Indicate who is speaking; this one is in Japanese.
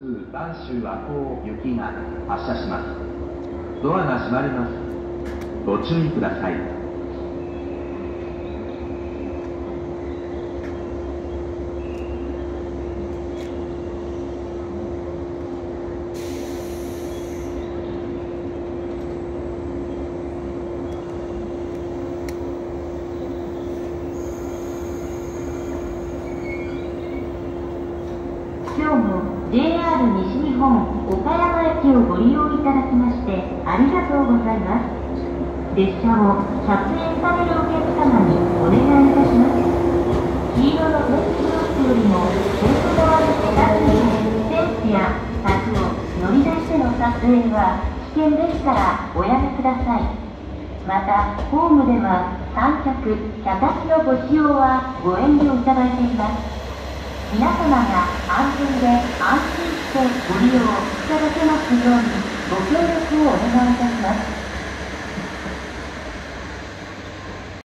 Speaker 1: 播州和光行きが発車します。ドアが閉まります？ご注意ください。
Speaker 2: 今日も JR 西日本岡山駅をご利用いただきましてありがとうございます。列車を撮影されるお客様にお願いいたします。黄色のフェンスブロックよりもフェンス側に近づいてフェンスや柵を乗り出しての撮影は危険ですからおやめください。またホームでは三脚脚立のご使用はご遠慮いただいています。皆様が安全で安心してご利用いただけますようにご協力をお願いいたします。